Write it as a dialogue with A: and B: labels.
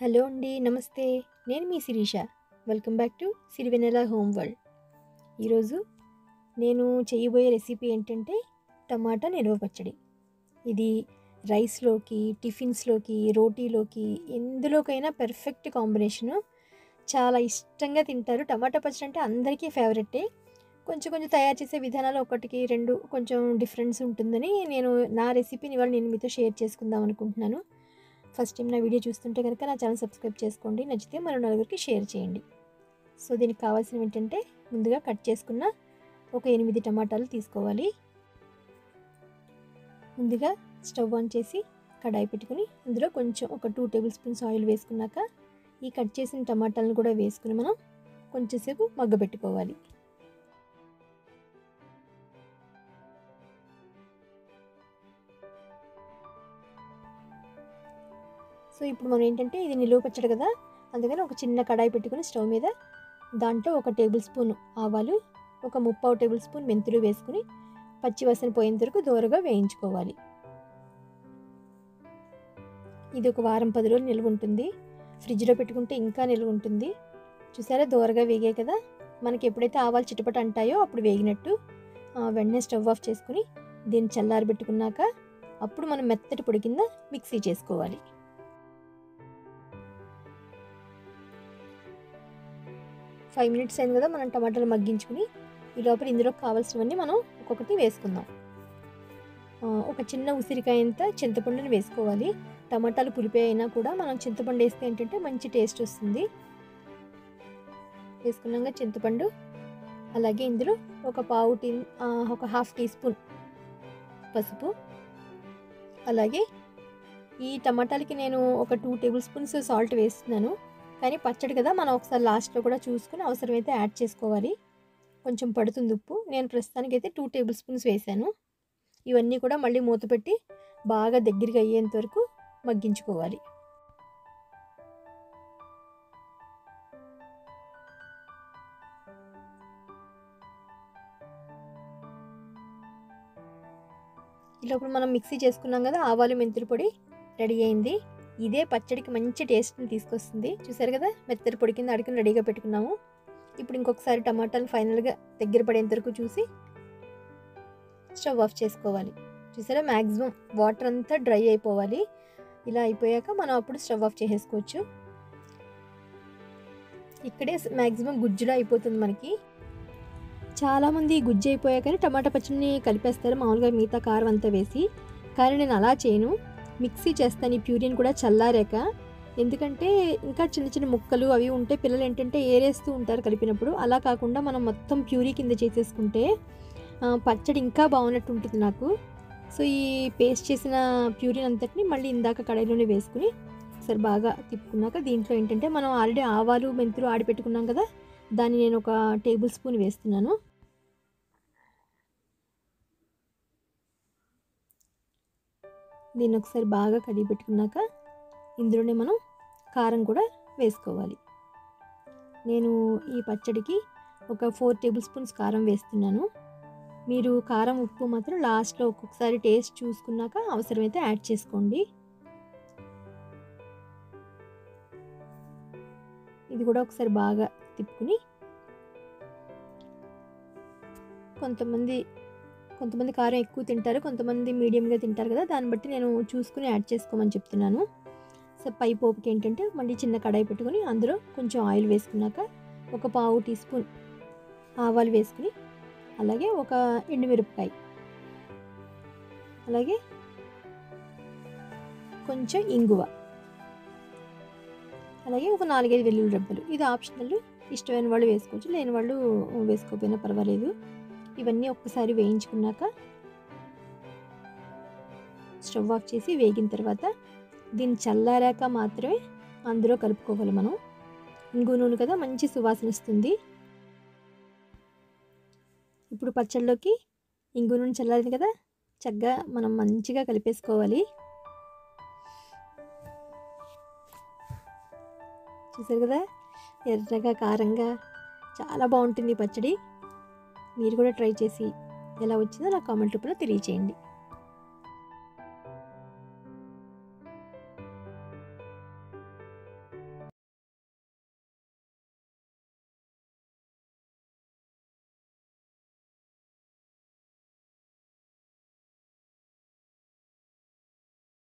A: Hello అండి నమస్తే. నేను మీ Shirisha. Welcome back to Sirivennela home world. ఈరోజు నేను చేయబోయే రెసిపీ ఏంటంటే టమాటా నిల్వ పచ్చడి. ఇది రైస్లోకి టిఫిన్స్లోకి రోటీలోకి ఎందులోకైనా పెర్ఫెక్ట్ కాంబినేషను చాలా ఇష్టంగా తింటారు. టమాటా పచ్చడి అంటే అందరికీ ఫేవరెటే కొంచెం కొంచెం తయారు చేసే విధానాలు ఒకటికి రెండు కొంచెం డిఫరెన్స్ ఉంటుందని నేను నా రెసిపీని ఇవాళ నేను మీతో షేర్ చేసుకుందాం అనుకుంటున్నాను. ఫస్ట్ టైం నా వీడియో చూస్తుంటే కనుక నా ఛానల్ సబ్స్క్రైబ్ చేసుకోండి. నచ్చితే మరో నలుగురికి షేర్ చేయండి. సో దీనికి కావాల్సినవి ఏంటంటే ముందుగా కట్ చేసుకున్న ఒక ఎనిమిది టమాటాలు తీసుకోవాలి. ముందుగా స్టవ్ ఆన్ చేసి కడాయి పెట్టుకుని అందులో కొంచెం ఒక టూ టేబుల్ స్పూన్స్ ఆయిల్ వేసుకున్నాక ఈ కట్ చేసిన టమాటాలను కూడా వేసుకుని మనం కొంచెంసేపు మగ్గబెట్టుకోవాలి. సో ఇప్పుడు మనం ఏంటంటే ఇది నిలువ పచ్చడి కదా అందుకని ఒక చిన్న కడాయి పెట్టుకుని స్టవ్ మీద దాంట్లో ఒక టేబుల్ స్పూన్ ఆవాలు ఒక ముప్పావు టేబుల్ స్పూన్ మెంతులు వేసుకుని పచ్చి వాసన పోయేంత వరకు దూరగా వేయించుకోవాలి. ఇది ఒక వారం పది రోజులు నిల్వ ఉంటుంది. ఫ్రిడ్జ్లో పెట్టుకుంటే ఇంకా నిల్వ ఉంటుంది. చూసారా దూరగా వేగాయి కదా మనకి ఎప్పుడైతే ఆవాలు చిటపట అంటాయో అప్పుడు వేగినట్టు వెంటనే స్టవ్ ఆఫ్ చేసుకుని దీన్ని చల్లారబెట్టుకున్నాక అప్పుడు మనం మెత్తటి పొడి కింద మిక్సీ చేసుకోవాలి. ఫైవ్ మినిట్స్ అయింది కదా మనం టమాటాలు మగ్గించుకుని ఈ లోపల ఇందులో కావాల్సినవన్నీ మనం ఒక్కొక్కటి వేసుకుందాం. ఒక చిన్న ఉసిరికాయంత చింతపండుని వేసుకోవాలి. టమాటాలు పులిపే అయినా కూడా మనం చింతపండు వేస్తే ఏంటంటే మంచి టేస్ట్ వస్తుంది. వేసుకున్నాక చింతపండు. అలాగే ఇందులో ఒక పావు టీ ఒక హాఫ్ టీ స్పూన్ పసుపు. అలాగే ఈ టమాటాలకి నేను ఒక టూ టేబుల్ స్పూన్స్ సాల్ట్ వేస్తున్నాను. కానీ పచ్చడి కదా మనం ఒకసారి లాస్ట్లో కూడా చూసుకుని అవసరమైతే యాడ్ చేసుకోవాలి. కొంచెం పడుతుంది ఉప్పు. నేను ప్రస్తుతానికి అయితే టూ టేబుల్ స్పూన్స్ వేసాను. ఇవన్నీ కూడా మళ్ళీ మూత పెట్టి బాగా దగ్గరగా అయ్యేంత వరకు మగ్గించుకోవాలి. ఈలోపు మనం మిక్సీ చేసుకున్నాం కదా ఆవాలు మెంతులు పొడి రెడీ అయింది. ఇదే పచ్చడికి మంచి టేస్ట్ని తీసుకొస్తుంది. చూసారు కదా? మెత్తడి పొడి కింద అడిగిన రెడీగా పెట్టుకున్నాము. ఇప్పుడు ఇంకొకసారి టమాటాలు ఫైనల్గా దగ్గర పడేంత వరకు చూసి స్టవ్ ఆఫ్ చేసుకోవాలి. చూసారా? మ్యాక్సిమం వాటర్ అంతా డ్రై అయిపోవాలి. ఇలా అయిపోయాక మనం అప్పుడు స్టవ్ ఆఫ్ చేసేసుకోవచ్చు. ఇక్కడే మ్యాక్సిమం గుజ్జులో అయిపోతుంది మనకి. చాలామంది గుజ్జు అయిపోయాకనే టమాటా పచ్చడిని కలిపేస్తారు. మామూలుగా మిగతా కారం అంతా వేసి. కానీ నేను అలా చేయను. మిక్సీ చేస్తాను ఈ ప్యూరిన్ కూడా చల్లారాక. ఎందుకంటే ఇంకా చిన్న చిన్న ముక్కలు అవి ఉంటే పిల్లలు ఏంటంటే ఏరేస్తూ ఉంటారు కలిపినప్పుడు. అలా కాకుండా మనం మొత్తం ప్యూరీ కింద చేసేసుకుంటే పచ్చడి ఇంకా బాగున్నట్టు ఉంటుంది నాకు. సో ఈ పేస్ట్ చేసిన ప్యూరిన్ అంతటిని మళ్ళీ ఇందాక కడాయిలోనే వేసుకుని సరే బాగా తిప్పుకున్నాక దీంట్లో ఏంటంటే మనం ఆల్రెడీ ఆవాలు మెంతులు ఆడిపెట్టుకున్నాం కదా దాన్ని నేను ఒక టేబుల్ స్పూన్ వేస్తున్నాను. దీన్ని ఒకసారి బాగా కడిగి పెట్టుకున్నాక ఇందులోనే మనం కారం కూడా వేసుకోవాలి. నేను ఈ పచ్చడికి ఒక ఫోర్ టేబుల్ స్పూన్స్ కారం వేస్తున్నాను. మీరు కారం ఉప్పు మాత్రం లాస్ట్లో ఒక్కొక్కసారి టేస్ట్ చూసుకున్నాక అవసరమైతే యాడ్ చేసుకోండి. ఇది కూడా ఒకసారి బాగా తిప్పుకుని కొంతమంది కొంతమంది కారం ఎక్కువ తింటారు కొంతమంది మీడియంగా తింటారు కదా దాన్ని బట్టి నేను చూసుకుని యాడ్ చేసుకోమని చెప్తున్నాను. సో పై పోపుకి ఏంటంటే మళ్ళీ చిన్న కడాయి పెట్టుకొని అందులో కొంచెం ఆయిల్ వేసుకున్నాక ఒక పావు టీ స్పూన్ ఆవాలు వేసుకుని అలాగే ఒక ఎండుమిరపకాయ అలాగే కొంచెం ఇంగువ అలాగే ఒక నాలుగైదు వెల్లుల్లి రెబ్బలు. ఇది ఆప్షనల్ ఇష్టమైన వాళ్ళు వేసుకోవచ్చు లేని వాళ్ళు వేసుకోకపోయినా పర్వాలేదు. ఇవన్నీ ఒక్కసారి వేయించుకున్నాక స్టవ్ ఆఫ్ చేసి వేగిన తర్వాత దీన్ని చల్లారాక మాత్రమే అందులో కలుపుకోవాలి మనం. ఇంగు నూనె కదా మంచి సువాసన వస్తుంది. ఇప్పుడు పచ్చళ్ళలోకి ఇంగు నూనె చల్లారింది కదా చక్కగా మనం మంచిగా కలిపేసుకోవాలి. చూసారు కదా ఎర్రగా కారంగా చాలా బాగుంటుంది పచ్చడి. మీరు కూడా ట్రై చేసి ఎలా వచ్చిందో నా కామెంట్ రూపంలో తెలియచేయండి.